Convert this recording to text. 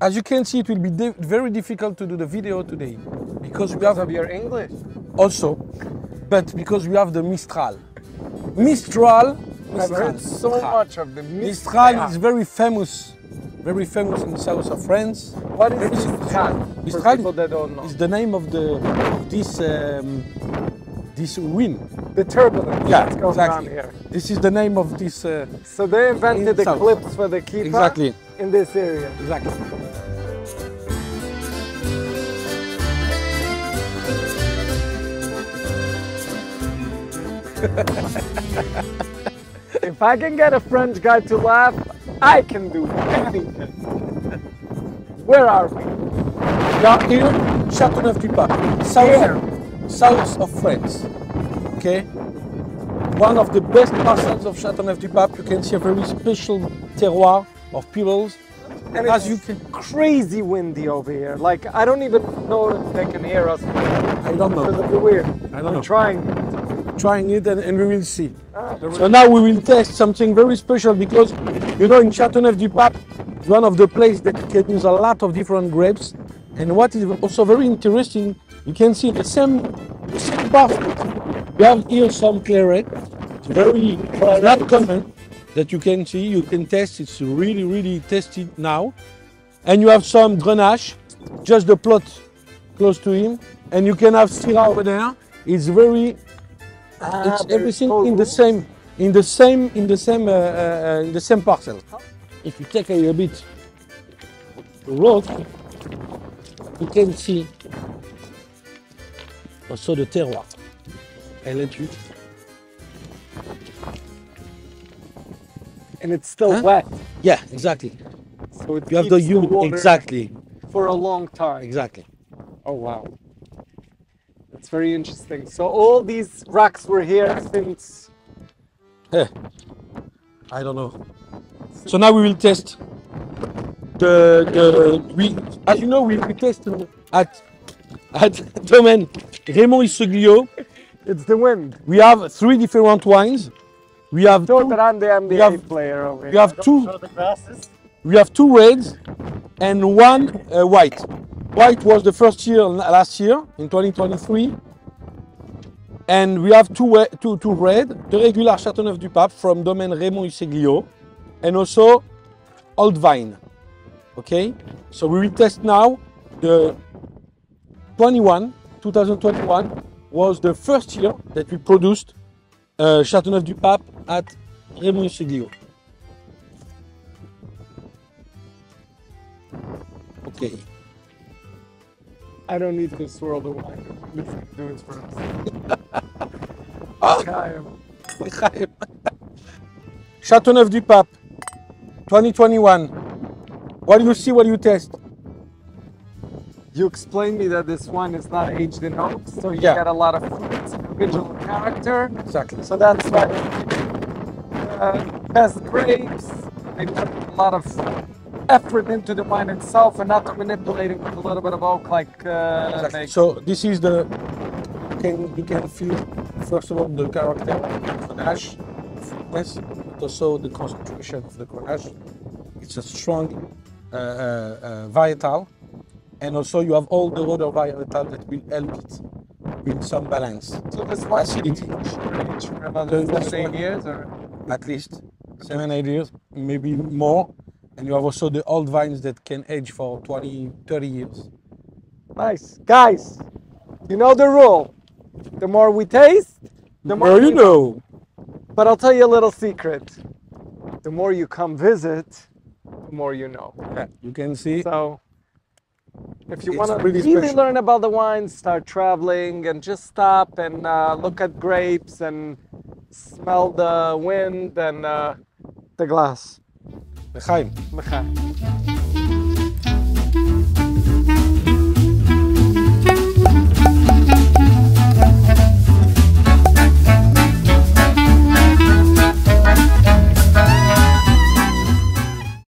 As you can see, it will be di- very difficult to do the video today because we have your English. also, but because we have the Mistral. Mistral. I've Mistral, heard so Mistral. much of the Mistral is very famous, very famous in the south of France. What is Mistral? Mistral people that don't know. is the name of the of this um, this wind. The turbulence Yeah, that's going exactly. on here. This is the name of this. Uh, So they invented In the south. clips for the keeper Exactly. in this area. exactly. If I can get a French guy to laugh, I can do anything. Where are we? We are here, Châteauneuf-du-Pape, south, south of France. Okay, one of the best parcels of Châteauneuf-du-Pape. You can see a very special terroir of pebbles. And as it's you can, crazy windy over here. Like I don't even know if they can hear us I don't because know. of the wind. I don't I'm know. trying. Trying it and, and we will see. So now we will test something very special because you know in Châteauneuf-du-Pape, one of the places that can use a lot of different grapes. And what is also very interesting, you can see the same, the same basket. We have here some Clairette. Very not common that you can see. You can test. It's really, really tasty now. And you have some Grenache, just the plot close to him. And you can have Syrah over there. It's very Ah, it's everything in the same in the same in the same uh, uh, in the same parcel if you take a little bit road you can see also the terroir I let you and it's still Huh? wet. yeah exactly So it you have the keeps humid water exactly for a long time. exactly Oh wow. That's very interesting. So all these rocks were here since Eh, I don't know so now we will test the the we as you know we, we test at at domaine Raymond Usseglio it's the wind. We have three different wines. We have two, I'm the NBA We have- player over we have two we have two reds and one uh, white. White was the first year last year in 2023. And we have two, two, two red, the regular Châteauneuf du Pape from Domaine Raymond Usseglio and also Old Vine. Okay, so we will test now the 21, 2021 was the first year that we produced uh, Châteauneuf du Pape at Raymond Usseglio. Okay. I don't need to swirl the wine. This do it for us. Ah. Okay. Châteauneuf du Pape, 2021. What do you see? What do you taste? You explained me that this wine is not aged in oak, so you Yeah. get a lot of fruits, original character. Exactly. So that's why uh, best grapes. They put a lot of effort into the wine itself and not it with a little bit of oak like uh, Exactly. So this is the you can you can feel first of all the character of the ash, fitness, but also the concentration of the Grenache. It's a strong uh, uh, uh, varietal, and also you have all the other varietal that will help it with some balance. So this wine Acidity. age for another The- seven years or at least seven, eight years, maybe more. And you have also the old vines that can age for 20, 30 years. nice. Guys, you know the rule. The more we taste, the more Well, you know. But I'll tell you a little secret. The more you come visit, the more you know. You can see. So if you want to really really, learn about the wines, start traveling and just stop and uh, look at grapes and smell the wind and uh, the glass. Нехай. Нехай.